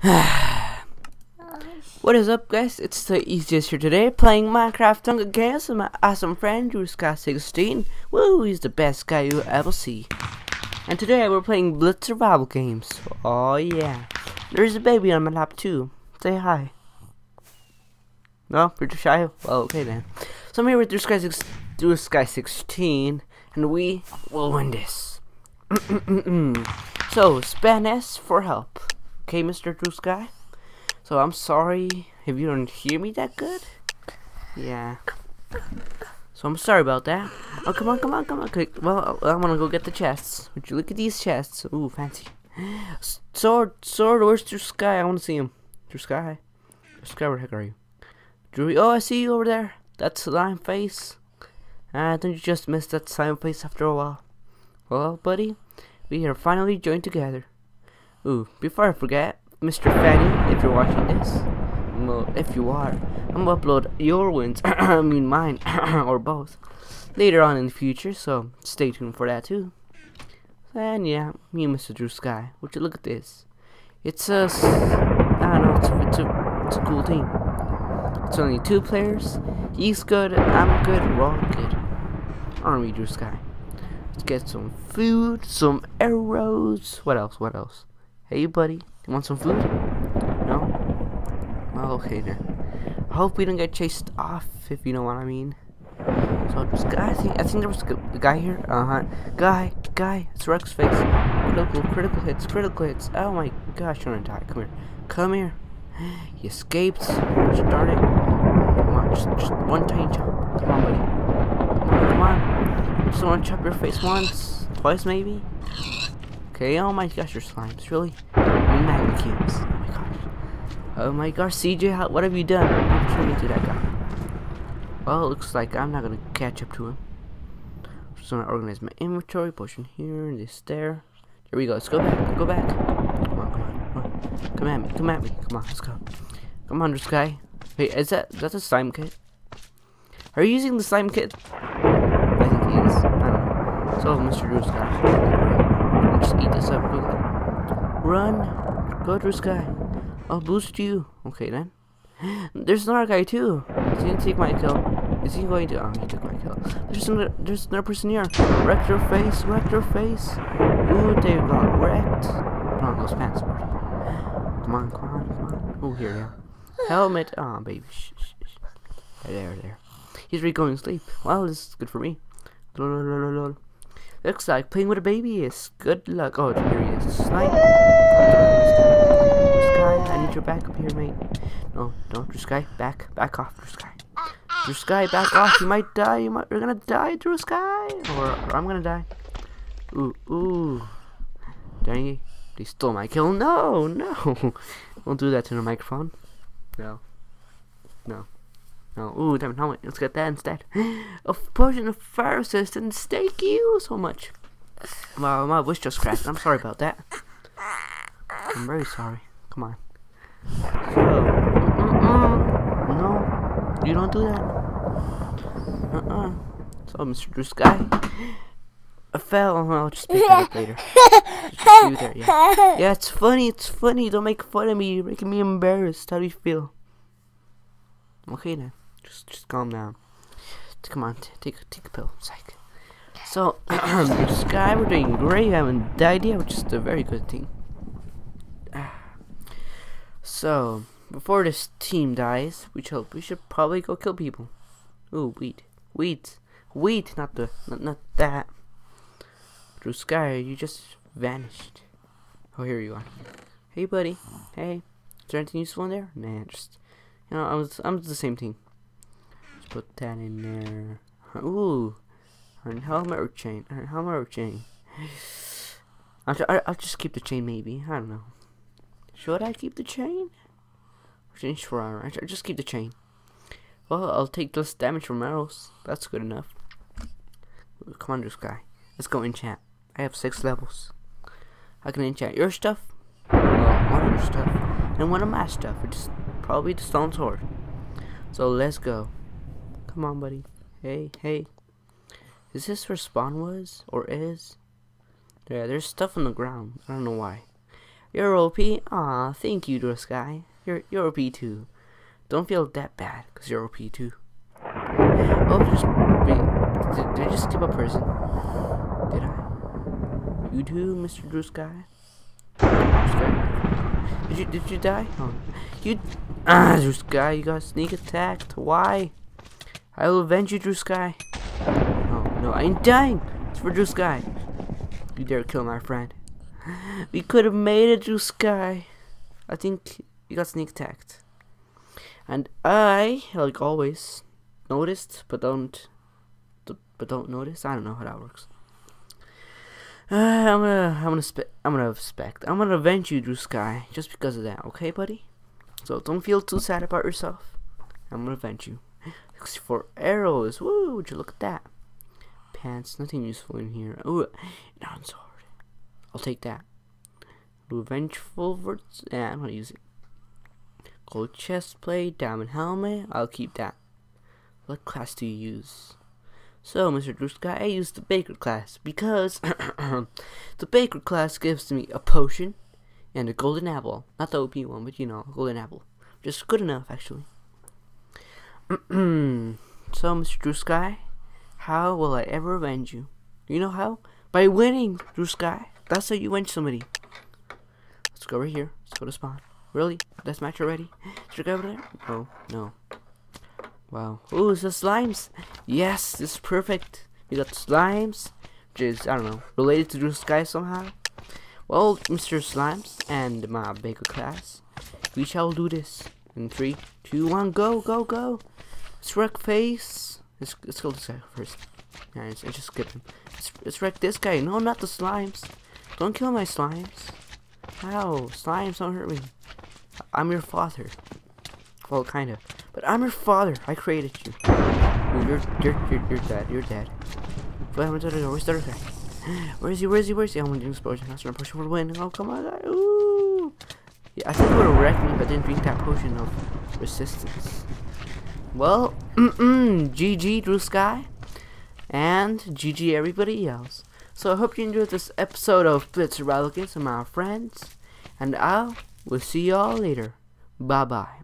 what is up guys, it's TheEzeJC here today, playing Minecraft Hunger Games with my awesome friend DrewSky16. Woo, he's the best guy you ever see. And today we're playing Blitz Survival Games. Oh yeah. There's a baby on my lap too. Say hi. No, you're too shy? Well, okay then. So I'm here with DrewSky16, and we will win this. so, spam S for help. Okay, Mr. Drew Sky? So I'm sorry if you don't hear me that good. Yeah. So I'm sorry about that. Oh, come on, come on, come on. Well, I'm gonna go get the chests. Would you look at these chests? Ooh, fancy. Sword, sword, where's Drew Sky? I wanna see him. Drew Sky? Drew Sky, where the heck are you? Drew, oh, I see you over there. That's slime face. Ah, don't you just miss that slime face after a while? Well, buddy, we are finally joined together. Ooh, before I forget, Mr. Fanny, if you're watching this, well, if you are, I'm gonna upload your wins, I mean mine, or both, later on in the future, so stay tuned for that too. And yeah, me and Mr. Drew Sky, would you look at this? It's a, I don't know, it's a, it's a, it's a cool team. It's only two players, he's good, I'm good, we're all good. We, Drew Sky? Let's get some food, some arrows, what else, what else? Hey, buddy, you want some food? No? Well, okay then. I hope we don't get chased off, if you know what I mean. So, this guy, I think, I think there was a guy here. Uh huh. Guy, guy, it's Rex face. Critical, critical hits, critical hits. Oh my gosh, you're gonna die. Come here. Come here. He escaped. Gosh darn it. Come on, just, just one tiny chop. Come on, buddy. Come on, come on. I just want to chop your face once, twice maybe. Okay, oh my gosh, your slimes, really? Magma cubes. Oh my gosh. Oh my gosh, CJ, how, what have you done? You turned into that guy. Well, it looks like I'm not gonna catch up to him. I'm Just gonna organize my inventory, potion here, and this there. There we go. Let's go back. Go back. Come on, come on, come on. Come at me. Come at me. Come on, let's go. Come on, this guy. Hey, is that that's a slime kit? Are you using the slime kit? I think he is. I don't know. So, Mr. Drew Sky quickly. Run! Go to sky. I'll boost you. Okay then. There's another guy too. Is he gonna take my kill? Is he going to? Oh, he took my kill. There's another. There's another person here. Wreck your face. Wreck your face. Ooh, they got wrecked. Put on those pants. Come on, come on, come on. Oh, here, yeah. Helmet. Oh, baby. Shh, shh, shh. There, there. He's really going to sleep. Well, this is good for me. Looks like playing with a baby is. Good luck. Oh, here he is. Snipe. Sky, I need your back up here, mate. No, don't. Drew Sky, back. Back off, Drew Sky. Drew Sky, back off. You might die. You might. You're gonna die, Drew Sky. Or, or I'm gonna die. Ooh, ooh. Dang it. They stole my kill. No, no. Don't do that to the microphone. No. No. No. Ooh, damn helmet. Let's get that instead. A potion of fire resistance. Thank you so much. Wow, my voice just cracked. I'm sorry about that. I'm very sorry. Come on. So, mm -mm. no, you don't do that. Uh-uh. So, Mr. Drew Sky, I fell. I'll just pick that up later. There, yeah. Yeah, it's funny. It's funny. Don't make fun of me. You're making me embarrassed. How do you feel? Okay then. Eh? Just, just calm down. Come on, take take a pill. Psych. So, Sky, we're doing great. We haven't died yet, which is a very good thing. So, before this team dies, we should we should probably go kill people. Ooh, wheat, wheat, wheat, not the not, not that. Drew Sky, you just vanished. Oh, here you are. Hey, buddy. Hey, is there anything useful in there? Nah, just you know, I was I'm the same thing. Let's put that in there. Ooh, an helmet chain? An helmet chain? I'll, I'll just keep the chain, maybe. I don't know. Should I keep the chain? Change for armor. I just keep the chain. Well, I'll take less damage from arrows. That's good enough. Come on, this guy. Let's go enchant. I have six levels. I can enchant your stuff, well, one of your stuff, and one of my stuff, is probably the stone sword. So let's go. Come on, buddy. Hey, hey. Is this where spawn was? Or is? Yeah, there's stuff on the ground. I don't know why. You're OP? Aw, thank you, Drew Sky. You're, you're OP too. Don't feel that bad, because you're OP too. Oh, just, wait, did, did I just skip a person? Did I? You too, Mr. Drew Sky? Did you, did you die? Oh, you, ah, Drew Sky, you got sneak attacked. Why? I will avenge you, Drew Sky. Oh, no, I ain't dying. It's for Drew Sky. You dare kill my friend. We could have made it, Drew Sky. I think you got sneak attacked. And I, like always, noticed, but don't, but don't notice. I don't know how that works. Uh, I'm gonna, I'm gonna, spe I'm gonna expect, I'm gonna avenge you, Drew Sky, just because of that. Okay, buddy? So don't feel too sad about yourself. I'm gonna avenge you. For arrows, woo! Would you look at that? Pants, nothing useful in here. Ooh, non sword. I'll take that. Revengeful words. Yeah, I'm gonna use it. Gold chest plate, diamond helmet. I'll keep that. What class do you use? So, Mr. Druska, I use the Baker class because the Baker class gives me a potion and a golden apple. Not the OP one, but you know, a golden apple. Just good enough, actually. so, Mr. Druska, how will I ever avenge you? You know how? By winning, Druska. That's how you avenge somebody. Let's go right here. Let's go to spawn. Really? Death match already? Should I go over there? Oh, no. Wow. Ooh, it's the slimes. Yes, this is perfect. We got slimes, which is, I don't know, related to the sky somehow. Well, Mr. Slimes and my Baker class, we shall do this. In three, two, one, go, go, go. Let's wreck face. Let's, let's kill this guy first. Yeah, let's, let's just skip him. Let's, let's wreck this guy. No, not the slimes. Don't kill my slimes. How? Slimes don't hurt me. I'm your father. Well, kind of. But I'm your father. I created you. You're, you're, you're, you're dead. You're dead. Where's the other? Where is he? Where is he? Where is he? I'm gonna do explosion. That's gonna push for the win. Oh, come on. Ooh. Yeah, I think he would have wrecked me if I didn't drink that potion of resistance. Well, mm-mm. GG, Drew Sky. And GG, everybody else. So I hope you enjoyed this episode of Blitz Relicants and my friends. And I will see y'all later. Bye-bye.